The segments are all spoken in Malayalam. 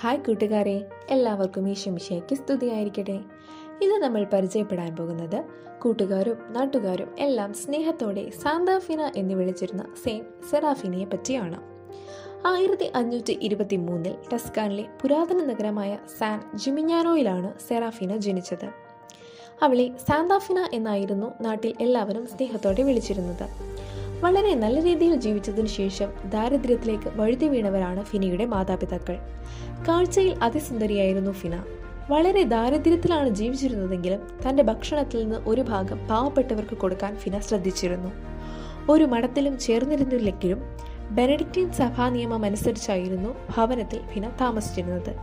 ഹായ് കൂട്ടുകാരെ എല്ലാവർക്കും ഈ ഈശോമിശയ്ക്ക് സ്തുതിയായിരിക്കട്ടെ. ഇന്ന് നമ്മൾ പരിചയപ്പെടാൻ പോകുന്നത് കൂട്ടുകാരും നാട്ടുകാരും എല്ലാം സ്നേഹത്തോടെ സാന്താഫിന എന്ന് വിളിച്ചിരുന്ന സെയിന്റ് സെറാഫിനയെ പറ്റിയാണ്. ആയിരത്തി അഞ്ഞൂറ്റി ഇരുപത്തി മൂന്നിൽ ടസ്കാനിലെ പുരാതന നഗരമായ സാൻ ജിമിഞ്ഞാനോയിലാണ് സെറാഫിന ജനിച്ചത്. അവളെ സാന്താഫിന എന്നായിരുന്നു നാട്ടിൽ എല്ലാവരും സ്നേഹത്തോടെ വിളിച്ചിരുന്നത്. വളരെ നല്ല രീതിയിൽ ജീവിച്ചതിനു ശേഷം ദാരിദ്ര്യത്തിലേക്ക് വഴുതി വീണവരാണ് ഫിനയുടെ മാതാപിതാക്കൾ. കാഴ്ചയിൽ അതിസുന്ദരിയായിരുന്നു ഫിന. വളരെ ദാരിദ്ര്യത്തിലാണ് ജീവിച്ചിരുന്നതെങ്കിലും തന്റെ ഭക്ഷണത്തിൽ നിന്ന് ഒരു ഭാഗം പാവപ്പെട്ടവർക്ക് കൊടുക്കാൻ ഫിന ശ്രദ്ധിച്ചിരുന്നു. ഒരു മഠത്തിലും ചേർന്നിരുന്നില്ലെങ്കിലും ബെനഡിക്റ്റീൻ സഭാ നിയമം അനുസരിച്ചായിരുന്നു ഭവനത്തിൽ ഫിന താമസിച്ചിരുന്നത്.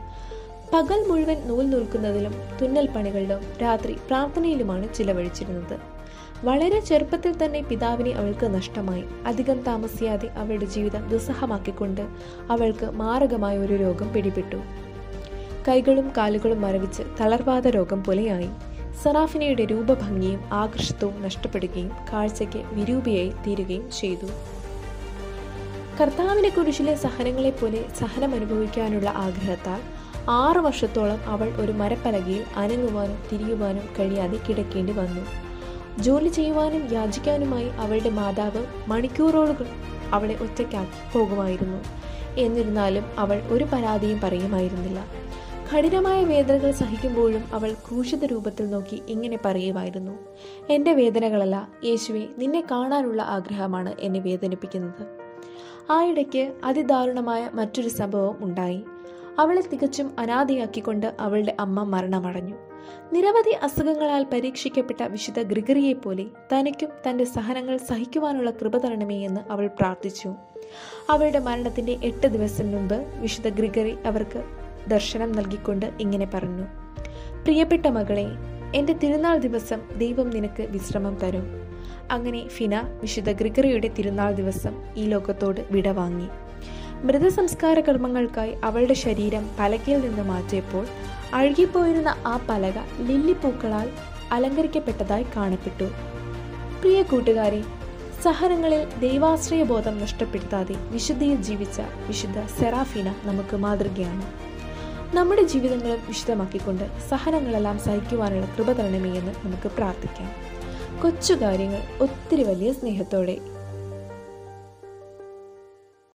പകൽ മുഴുവൻ നൂൽ നൂൽക്കുന്നതിലും തുന്നൽ പണികളിലും രാത്രി പ്രാർത്ഥനയിലുമാണ് ചിലവഴിച്ചിരുന്നത്. വളരെ ചെറുപ്പത്തിൽ തന്നെ പിതാവിനെ അവൾക്ക് നഷ്ടമായി. അധികം താമസിയാതെ അവളുടെ ജീവിതം ദുസ്സഹമാക്കിക്കൊണ്ട് അവൾക്ക് മാരകമായ ഒരു രോഗം പിടിപെട്ടു. കൈകളും കാലുകളും മരവിച്ച് തളർവാദ രോഗം പോലെയായി. സറാഫിനയുടെ രൂപഭംഗിയും ആകർഷത്വവും നഷ്ടപ്പെടുകയും കാഴ്ചയ്ക്ക് വിരൂപിയായി തീരുകയും ചെയ്തു. കർത്താവിനെ കുരിശിലെ സഹനങ്ങളെ പോലെ സഹനം അനുഭവിക്കാനുള്ള ആഗ്രഹത്താൽ ആറു വർഷത്തോളം അവൾ ഒരു മരപ്പലകയിൽ അനങ്ങുവാനും തിരിയുവാനും കഴിയാതെ കിടക്കേണ്ടി വന്നു. ജോലി ചെയ്യുവാനും യാചിക്കാനുമായി അവളുടെ മാതാവ് മണിക്കൂറോളുകൾ അവളെ ഒറ്റയ്ക്കാക്കി പോകുമായിരുന്നു. എന്നിരുന്നാലും അവൾ ഒരു പരാതിയും പറയുമായിരുന്നില്ല. കഠിനമായ വേദനകൾ സഹിക്കുമ്പോഴും അവൾ ക്രൂശിത രൂപത്തിൽ നോക്കി ഇങ്ങനെ പറയുമായിരുന്നു. എന്റെ വേദനകളല്ല യേശുവെ നിന്നെ കാണാനുള്ള ആഗ്രഹമാണ് എന്നെ വേദനിപ്പിക്കുന്നത്. ആ ഇടയ്ക്ക് അതിദാരുണമായ മറ്റൊരു സംഭവം ഉണ്ടായി. അവളെ തികച്ചും അനാഥയാക്കിക്കൊണ്ട് അവളുടെ അമ്മ മരണമടഞ്ഞു. നിരവധി അസുഖങ്ങളാൽ പരീക്ഷിക്കപ്പെട്ട വിശുദ്ധ ഗ്രിഗറിയെ പോലെ തനിക്കും തന്റെ സഹനങ്ങൾ സഹിക്കുവാനുള്ള കൃപ തരണമേ എന്ന് അവൾ പ്രാർത്ഥിച്ചു. അവളുടെ മരണത്തിന്റെ എട്ട് ദിവസം മുമ്പ് വിശുദ്ധ ഗ്രിഗറി അവർക്ക് ദർശനം നൽകിക്കൊണ്ട് ഇങ്ങനെ പറഞ്ഞു. പ്രിയപ്പെട്ട മകളെ എന്റെ തിരുനാൾ ദിവസം ദൈവം നിനക്ക് വിശ്രമം തരും അങ്ങനെ ഫിന വിശുദ്ധ ഗ്രിഗറിയുടെ തിരുനാൾ ദിവസം ഈ ലോകത്തോട് വിടവാങ്ങി. മൃതസംസ്കാര കർമ്മങ്ങൾക്കായി അവളുടെ ശരീരം പലകയിൽ നിന്ന് മാറ്റിയപ്പോൾ അഴുകിപ്പോയിരുന്ന ആ പലക ലില്ലിപ്പൂക്കളാൽ അലങ്കരിക്കപ്പെട്ടതായി കാണപ്പെട്ടു. പ്രിയ കൂട്ടുകാരെ സഹനങ്ങളിൽ ദൈവാശ്രയ ബോധം നഷ്ടപ്പെടുത്താതെ വിശുദ്ധിയിൽ ജീവിച്ച വിശുദ്ധ സെറാഫീന നമുക്ക് മാതൃകയാണ്. നമ്മുടെ ജീവിതങ്ങളും വിശദമാക്കിക്കൊണ്ട് സഹനങ്ങളെല്ലാം സഹിക്കുവാനുള്ള കൃപ തരണമേ എന്ന് നമുക്ക് പ്രാർത്ഥിക്കാം. കൊച്ചു കാര്യങ്ങൾ ഒത്തിരി വലിയ സ്നേഹത്തോടെ